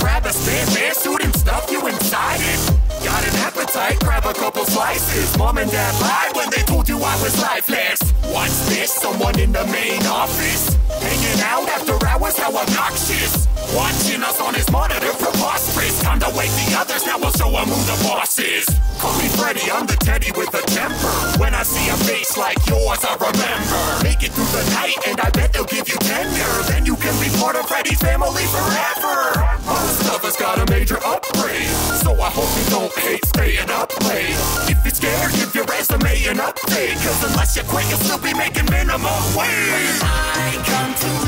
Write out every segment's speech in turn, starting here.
grab a spare bear suit and stuff you inside it. Got an appetite, grab a couple slices. Mom and dad lied when they told you I was lifeless. What's this? Someone in the main office. Hanging out after hours, how obnoxious. Watching us on his monitor, preposterous. Time to wake the others, now we'll show them who the boss is. Call me Freddy, I'm the teddy with a temper. When I see a face like yours, I remember. Make it through the night. Hate staying up late. If you're scared, give your resume an update. Cause unless you quit, you'll still be making minimum wage. I come to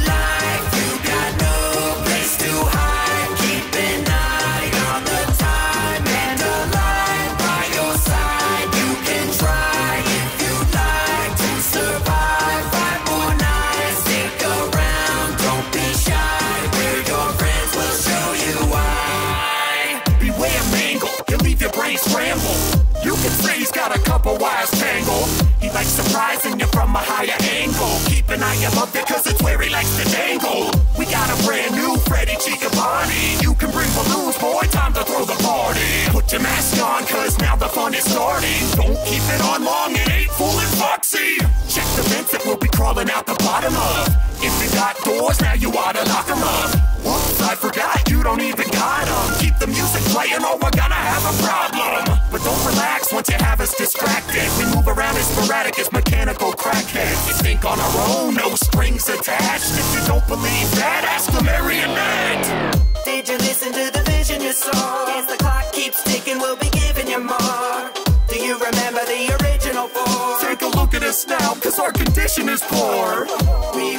scrambled. You can say he's got a couple wires tangled. He likes surprising you from a higher angle. Keep an eye above it, cause it's where he likes to dangle. We got a brand new Freddy Chica Bonnie. You can bring balloons, boy, time to throw the party. Put your mask on, cause now the fun is starting. Don't keep it on long, it ain't fooling Foxy. Check the vents that we'll be crawling out the bottom of. Playing or we're gonna have a problem. But don't relax once you have us distracted. We move around as sporadic as mechanical crackheads. We think on our own, no strings attached. If you don't believe that, ask the marionette. Did you listen to the vision you saw? As the clock keeps ticking, we'll be giving you more. Do you remember the original four? Take a look at us now, cause our condition is poor. We